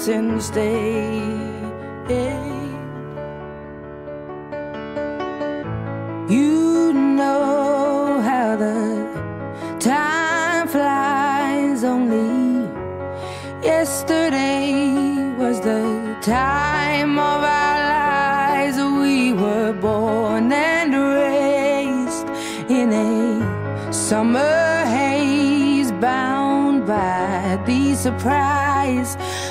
hurts instead. You know how the time flies only. Yesterday was the time of our lives. We were born and raised in a summer haze, bound by the surprise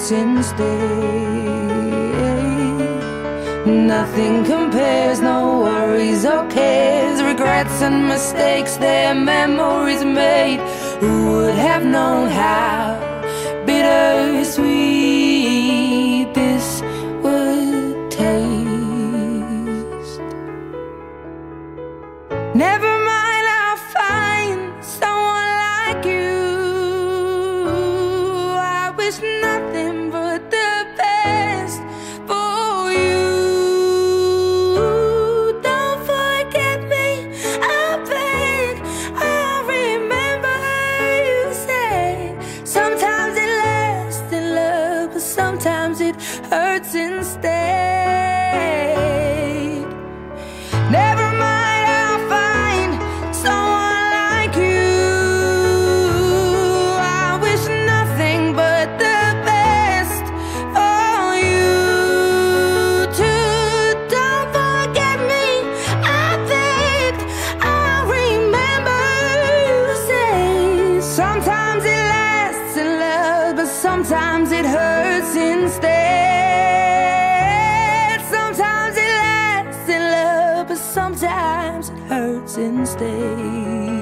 hurts Day. Nothing compares, no worries or cares, regrets and mistakes, they're memories made. Who would have known how bittersweet this would taste? Never Never instead.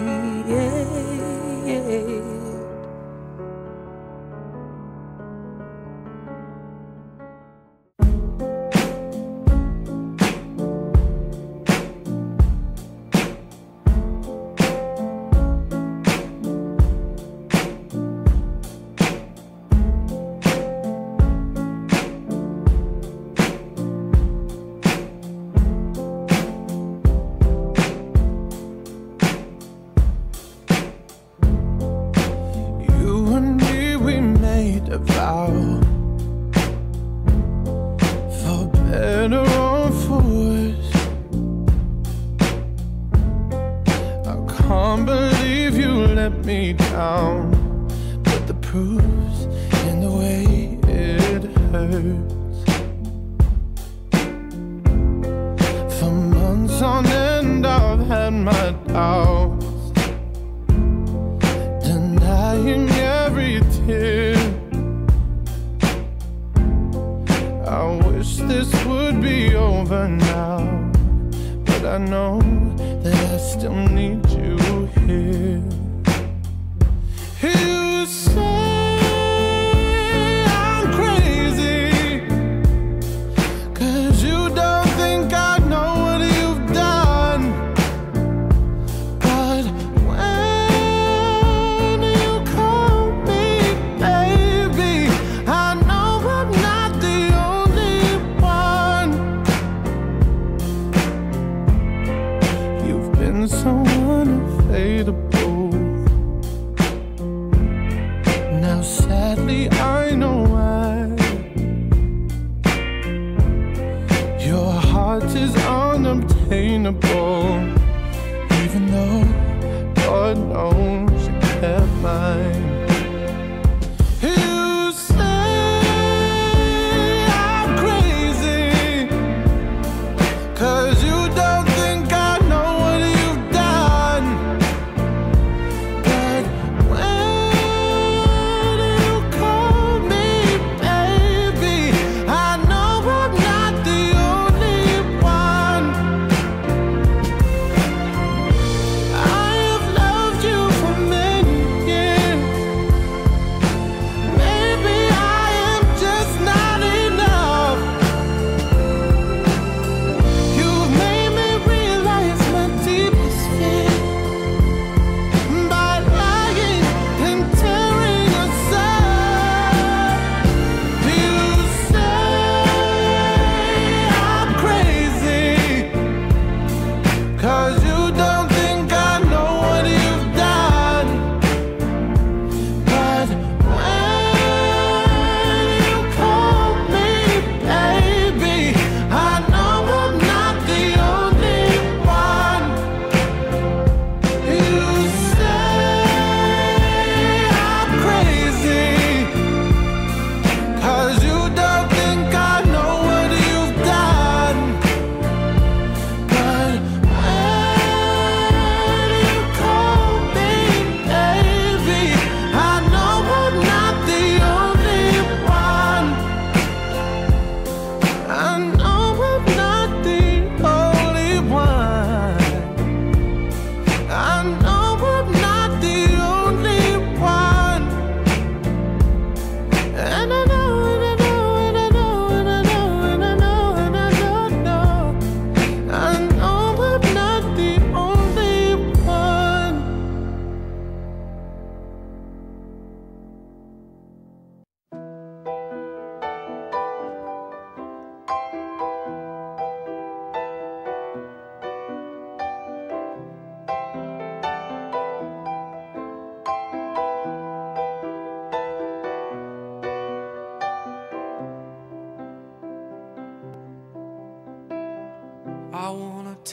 For months on end, I've had my doubts, denying every tear. I wish this would be over now, but I know that I still need you here. Unobtainable, even though God knows you kept mine.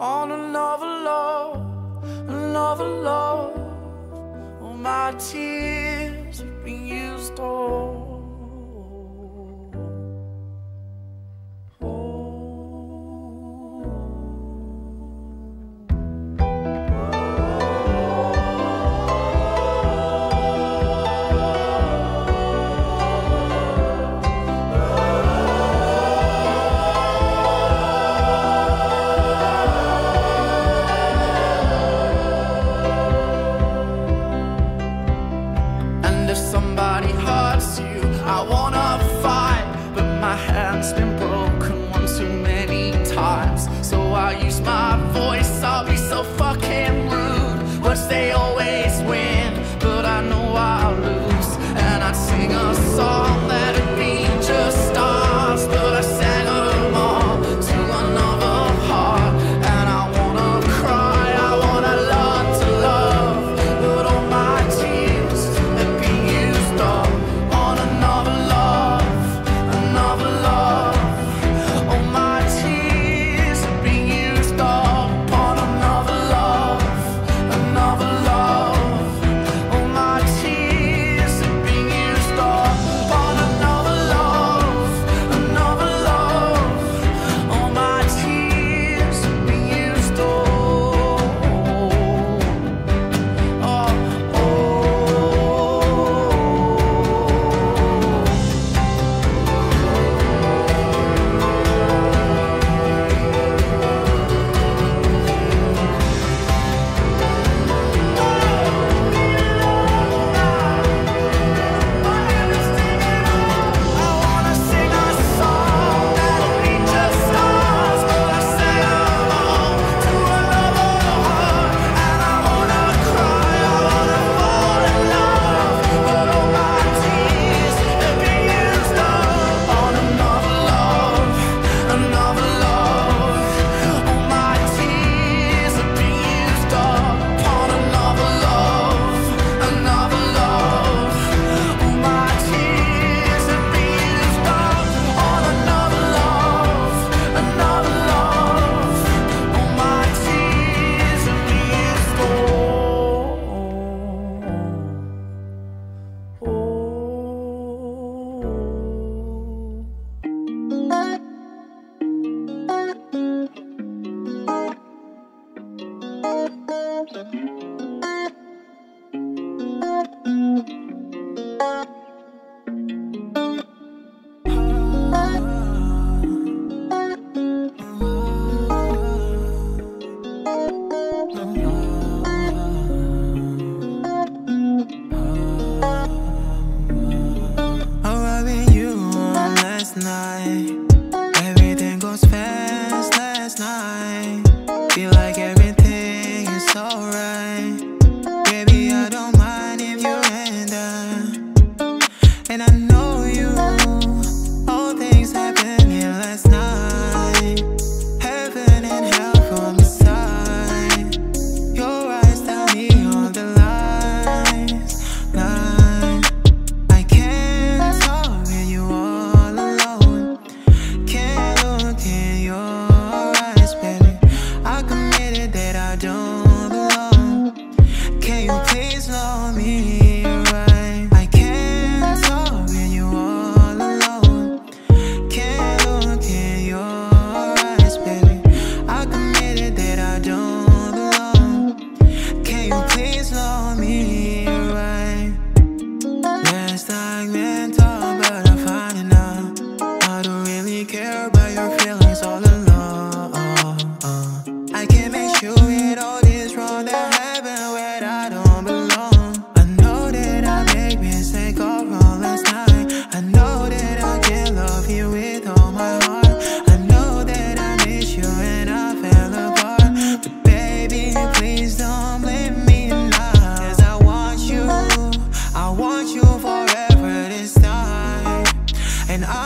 on another love, another love. All my tears have been used up. Cause they always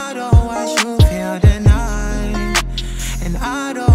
I don't watch you feel denied, and I don't.